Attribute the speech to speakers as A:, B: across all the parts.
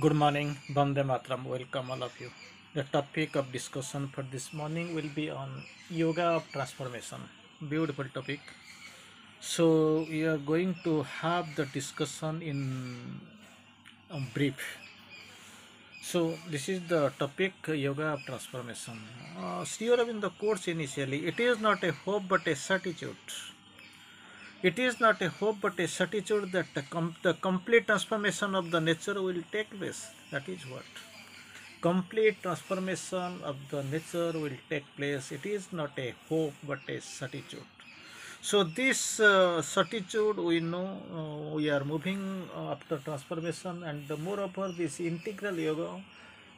A: Good morning, Bande Matram. Welcome all of you. The topic of discussion for this morning will be on yoga of transformation. Beautiful topic. So we are going to have the discussion in um, brief. So this is the topic yoga of transformation. Uh, Sri Aurobindo course initially, it is not a hope but a certitude. It is not a hope but a certitude that the, com- the complete transformation of the nature will take place. That is what. Complete transformation of the nature will take place. It is not a hope but a certitude. So this uh, certitude we know uh, we are moving uh, after transformation and moreover this integral yoga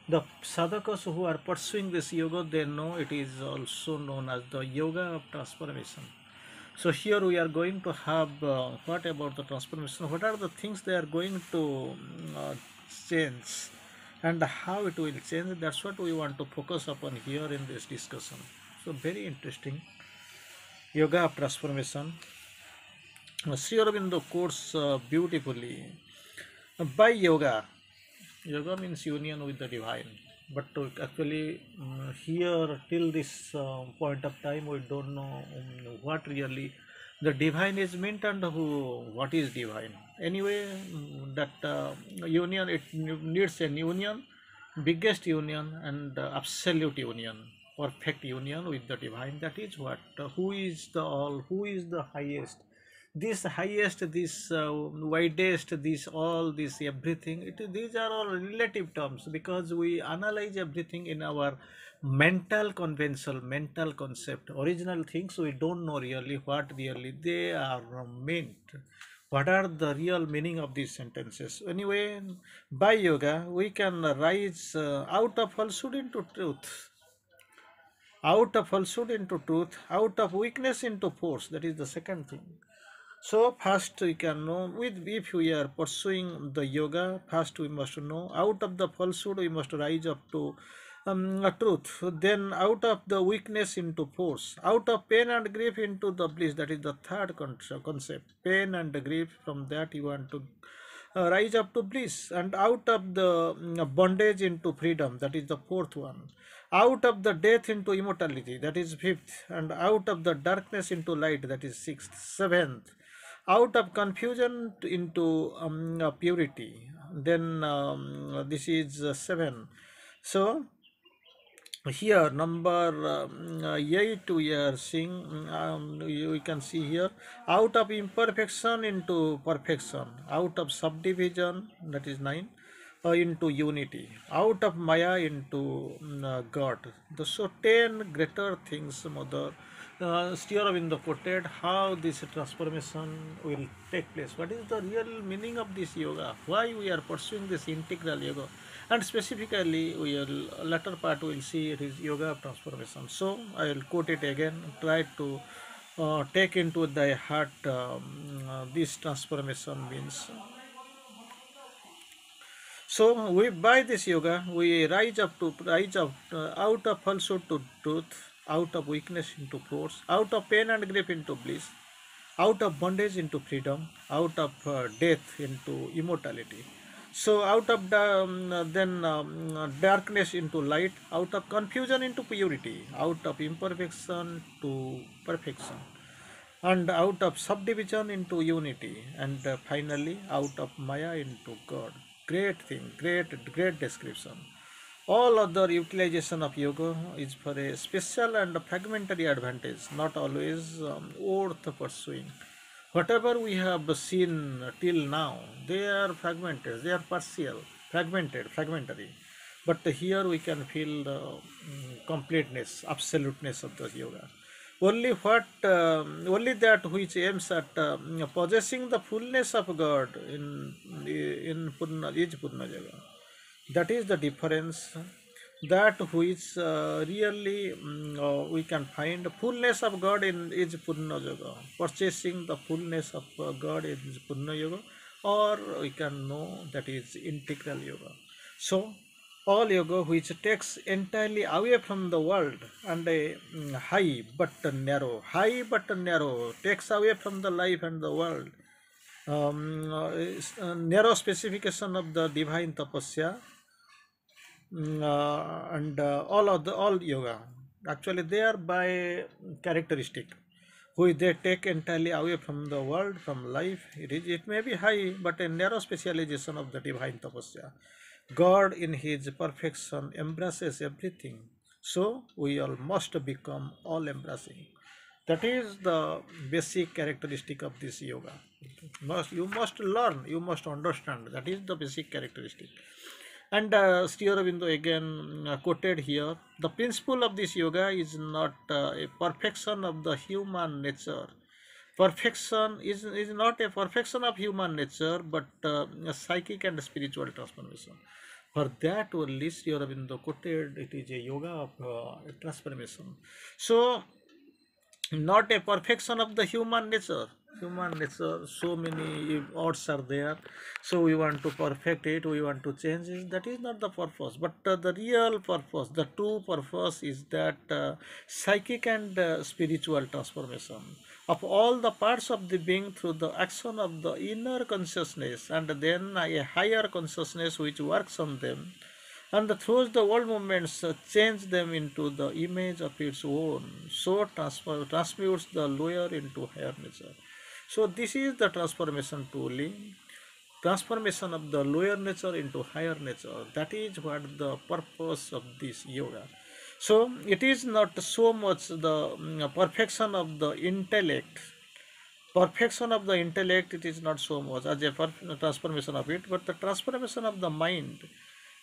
A: the sadhakas who are pursuing this yoga they know it is also known as the yoga of transformation so here we are going to have uh, what about the transformation? What are the things they are going to mm, uh, change? And how it will change? That's what we want to focus upon here in this discussion. So very interesting. Yoga of transformation. Uh, Sri Aurobindo quotes uh, beautifully by yoga. Yoga means union with the divine but actually mm, here till this uh, point of time we don't know um, what really the divine is meant and who what is divine. Anyway mm, that uh, union it needs a union biggest union and uh, absolute union perfect union with the divine. That is what uh, who is the all who is the highest this highest this uh, widest this all this everything it these are all relative terms because we analyze everything in our mental conventional mental concept. Original things we don't know really what really they are meant. What are the real meaning of these sentences? Anyway by yoga we can rise uh, out of falsehood into truth. Out of falsehood into truth out of weakness into force. That is the second thing so first we can know with if we are pursuing the yoga, first we must know out of the falsehood we must rise up to um, truth. Then out of the weakness into force, out of pain and grief into the bliss. That is the third con- concept. Pain and grief. From that you want to uh, rise up to bliss, and out of the mm, bondage into freedom. That is the fourth one. Out of the death into immortality. That is fifth, and out of the darkness into light. That is sixth. Seventh out of confusion to- into um, uh, purity. Then um, this is uh, 7 so here number um, uh, 8 we are seeing um, you, you can see here out of imperfection into perfection. Out of subdivision that is 9 uh, into unity. Out of maya into mm, uh, god. The so 10 greater things mother uh, Sri Aurobindo quoted how this transformation will take place. What is the real meaning of this yoga? Why we are pursuing this integral yoga? And specifically, we will latter part we will see it is yoga of transformation. So I will quote it again. Try to uh, take into the heart um, uh, this transformation means. So we by this yoga we rise up to rise up uh, out of falsehood to truth, out of weakness into force, out of pain and grief into bliss, out of bondage into freedom, out of uh, death into immortality. So out of the, um, then um, darkness into light, out of confusion into purity, out of imperfection to perfection and out of subdivision into unity and uh, finally out of maya into god great thing great great description all other utilization of yoga is for a special and fragmentary advantage not always um, worth pursuing. Whatever we have seen till now they are fragmented they are partial fragmented fragmentary. But here we can feel the mm, completeness absoluteness of the yoga. Only what um, only that which aims at um, possessing the fullness of god in in purna is purna yoga that is the difference that which uh, really mm, uh, we can find fullness of god in is purna yoga. Purchasing the fullness of uh, god is purna yoga or we can know that is integral yoga. So all yoga which takes entirely away from the world and a mm, high but narrow high but narrow takes away from the life and the world. Um, uh, uh, narrow specification of the divine tapasya and uh, all of the all yoga. Actually they are by characteristic. Which they take entirely away from the world from life it is it may be high but a narrow specialization of the divine tapasya. God in his perfection embraces everything so we all must become all embracing. That is the basic characteristic of this yoga. Must you must learn you must understand. That is the basic characteristic and uh, Sri Aurobindo again uh, quoted here the principle of this yoga is not uh, a perfection of the human nature. Perfection is, is not a perfection of human nature but uh, a psychic and spiritual transformation. For that only Sri Aurobindo quoted it is a yoga of uh, transformation. So not a perfection of the human nature human nature so many odds are there. So we want to perfect it we want to change it. That is not the purpose but uh, the real purpose the true purpose is that uh, psychic and uh, spiritual transformation of all the parts of the being through the action of the inner consciousness and then a higher consciousness which works on them. And through the world movements uh, change them into the image of its own. So transfer, transmutes the lower into higher nature so this is the transformation truly transformation of the lower nature into higher nature. That is what the purpose of this yoga. So it is not so much the mm, perfection of the intellect. Perfection of the intellect it is not so much as a transformation of it but the transformation of the mind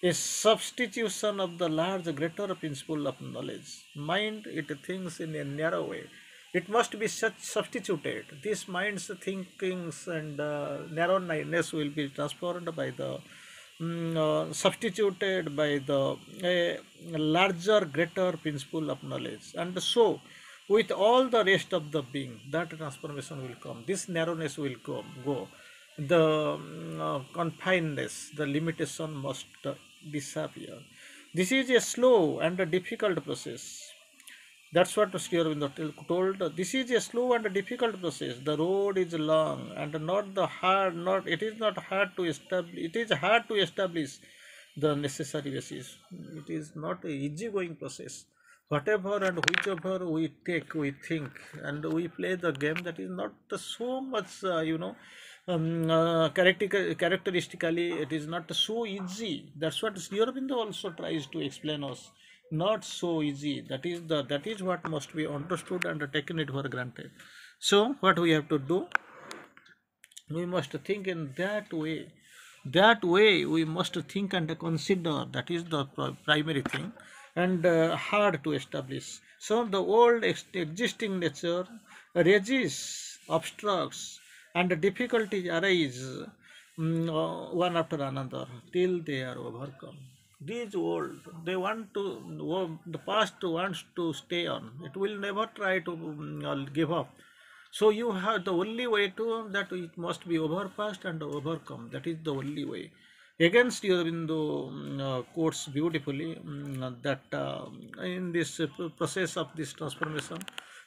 A: a substitution of the large greater principle of knowledge. Mind it thinks in a narrow way it must be such substituted. This mind's thinkings and uh, narrowness will be transformed by the mm, uh, substituted by the a larger greater principle of knowledge. And so with all the rest of the being that transformation will come. This narrowness will come go. The mm, uh, confinedness the limitation must uh, disappear. This is a slow and a difficult process that's what Sri Aurobindo told. This is a slow and a difficult process. The road is long and not the hard. Not it is not hard to establish. It is hard to establish the necessary basis. It is not a easy going process. Whatever and whichever we take, we think, and we play the game. That is not so much, uh, you know. Um, uh, character, characteristically, it is not so easy. That's what Sri Aurobindo also tries to explain us not so easy. That is the that is what must be understood and taken it for granted. So what we have to do? We must think in that way. That way we must think and consider. That is the primary thing. And uh, hard to establish. So the old ex- existing nature resists obstructs and difficulties arise uh, one after another till they are overcome these old they want to the past wants to stay on. It will never try to um, give up. So you have the only way to that it must be overpassed and overcome. That is the only way. Against Aurobindo um, uh, quotes beautifully that uh, in this uh, process of this transformation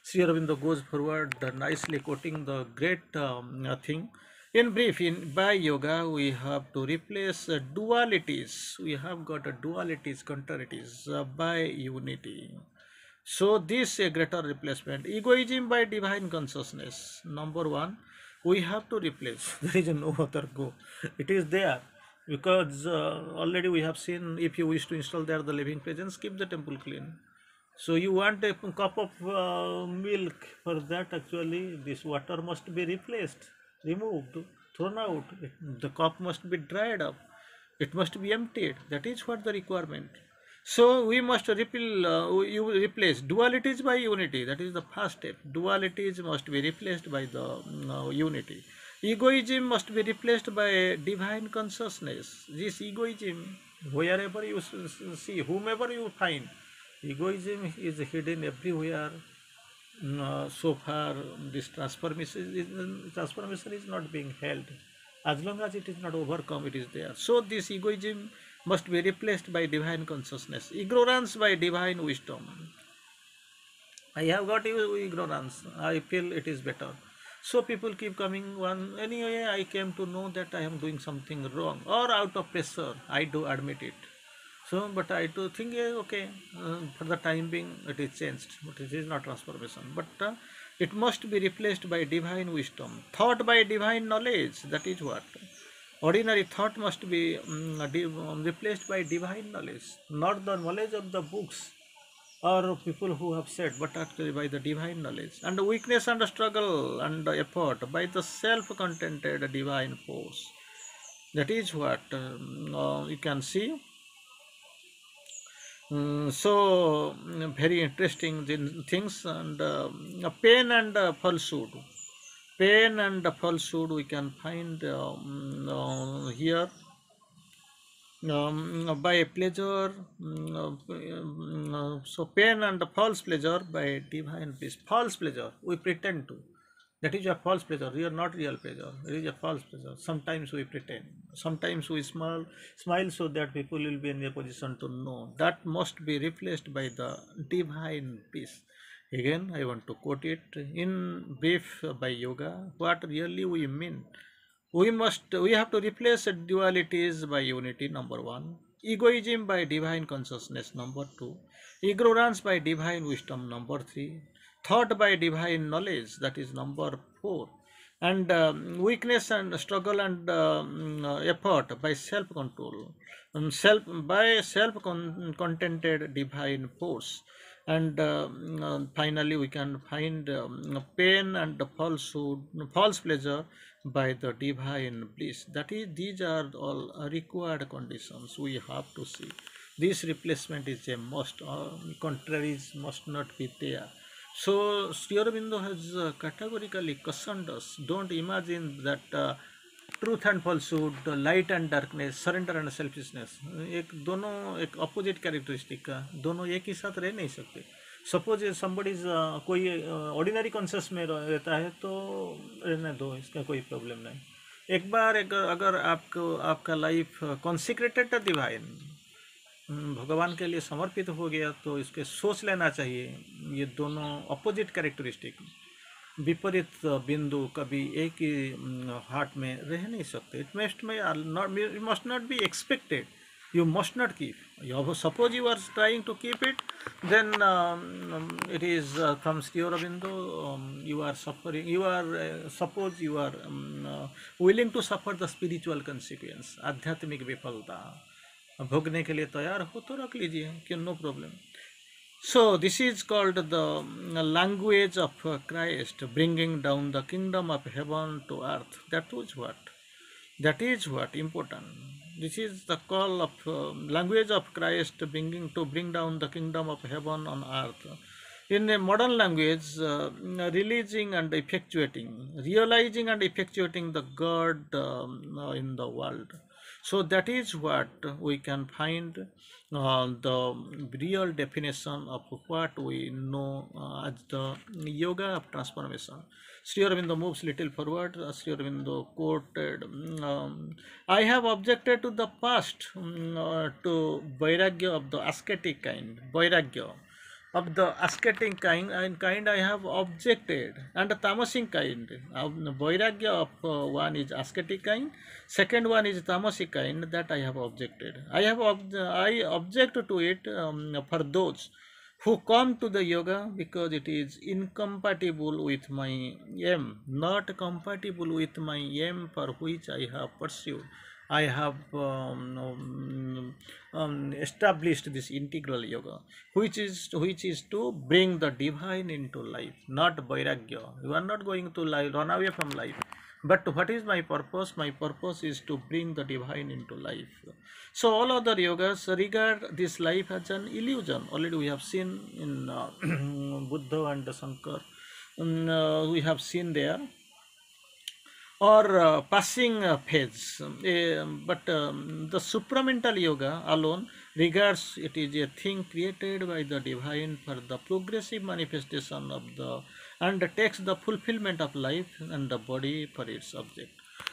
A: Sri Aurobindo goes forward uh, nicely quoting the great um, thing in brief in by yoga we have to replace uh, dualities. We have got a dualities contrarieties uh, by unity. So this a greater replacement. Egoism by divine consciousness number one we have to replace. There is no other go. It is there because uh, already we have seen if you wish to install there the living presence keep the temple clean. So you want a cup of uh, milk for that actually this water must be replaced removed, thrown out. The cup must be dried up. It must be emptied. That is what the requirement. So we must repeal, uh, you replace dualities by unity. That is the first step. Dualities must be replaced by the uh, unity. Egoism must be replaced by divine consciousness. This egoism, wherever you see, whomever you find, egoism is hidden everywhere uh, so far this transformation is, transformation is not being held. As long as it is not overcome it is there. So this egoism must be replaced by divine consciousness ignorance by divine wisdom. I have got ignorance. I feel it is better. So people keep coming one anyway i came to know that i am doing something wrong or out of pressure. I do admit it so but i do think okay uh, for the time being it is changed but it is not transformation but uh, it must be replaced by divine wisdom thought by divine knowledge that is what ordinary thought must be um, um, replaced by divine knowledge not the knowledge of the books or people who have said, but actually by the divine knowledge, and the weakness and struggle and effort by the self contented divine force. That is what um, uh, you can see. Mm, so mm, very interesting things and uh, pain and uh, falsehood. Pain and falsehood we can find um, uh, here um, by pleasure, uh, uh, so pain and false pleasure by divine bliss. False pleasure, we pretend to that is a false pleasure. Real not real pleasure. It is a false pleasure. Sometimes we pretend. Sometimes we smile smile so that people will be in a position to know. That must be replaced by the divine peace. Again i want to quote it. In brief by yoga what really we mean? We must we have to replace dualities by unity number 1 egoism by divine consciousness number 2 ignorance by divine wisdom number 3 taught by divine knowledge, that is number four. And um, weakness and struggle and um, effort by self control, um, self by self-contented divine force. And uh, uh, finally, we can find um, pain and falsehood, false pleasure by the divine bliss. That is, these are all required conditions we have to see. This replacement is a must, uh, contraries must not be there. So Sri Aurobindo has uh, categorically cautioned us don't imagine that uh, truth and falsehood light and darkness surrender and selfishness एक दोनों एक opposite characteristic का दोनों एक ही साथ रह नहीं सकते। सपोज़ समबडी कोई ऑर्डिनरी कॉन्शियस में रहता है तो रहने दो इसका कोई प्रॉब्लम नहीं। एक बार एक अगर आपको आपका लाइफ कॉन्सिक्रेटेड डिवाइन भगवान के लिए समर्पित हो गया तो इसके सोच लेना चाहिए। ये दोनों अपोजिट कैरेक्टरिस्टिक विपरीत बिंदु कभी एक ही हार्ट में रह नहीं सकते। It must may not must not be expected you must not keep suppose you are trying to keep it then it is from sure बिंदु you are suffering you are suppose you are willing to suffer the spiritual consequence आध्यात्मिक विफलता भोगने के लिए तैयार हो तो रख लीजिए कि no problem So this is called the mm, language of uh, Christ, bringing down the kingdom of heaven to earth. That was what. That is what important. This is the call of uh, language of Christ, bringing to bring down the kingdom of heaven on earth. In a modern language, uh, releasing and effectuating, realizing and effectuating the God um, uh, in the world. So that is what we can find uh, the real definition of what we know uh, as the yoga of transformation. Sri Aurobindo moves little forward. Uh, Sri Aurobindo quoted, um, I have objected to the past, mm, uh, to vairagya of the ascetic kind, vairagya of the ascetic kind and kind I have objected and the tamasic kind. Of vairagya of uh, one is ascetic kind second one is tamasic kind that I have objected. I have ob- I object to it um, for those who come to the yoga because it is incompatible with my aim not compatible with my aim for which I have pursued I have um, um, um, established this integral yoga, which is which is to bring the divine into life, not vairagya. You are not going to run away from life. But what is my purpose? My purpose is to bring the divine into life. So all other yogas regard this life as an illusion. Already we have seen in uh, Buddha and Shankar. Um, uh, we have seen there or uh, passing uh, phase. Um, but um, the supramental yoga alone regards it is a thing created by the divine for the progressive manifestation of the and takes the fulfillment of life and the body for its object.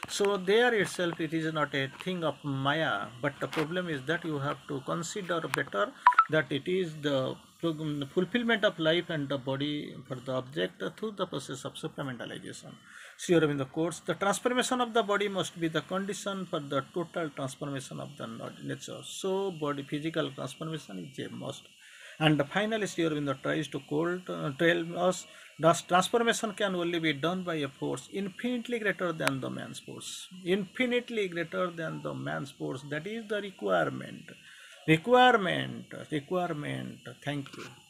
A: So there itself it is not a thing of Maya, but the problem is that you have to consider better that it is the fulfillment of life and the body for the object through the process of supramentalization. Sri Aurobindo quotes, the course. The transformation of the body must be the condition for the total transformation of the nature. So, body physical transformation is a must. And finally, Sri Aurobindo tries to quote, uh, tell us that transformation can only be done by a force infinitely greater than the man's force. Infinitely greater than the man's force. That is the requirement. Requirement. Requirement. Thank you.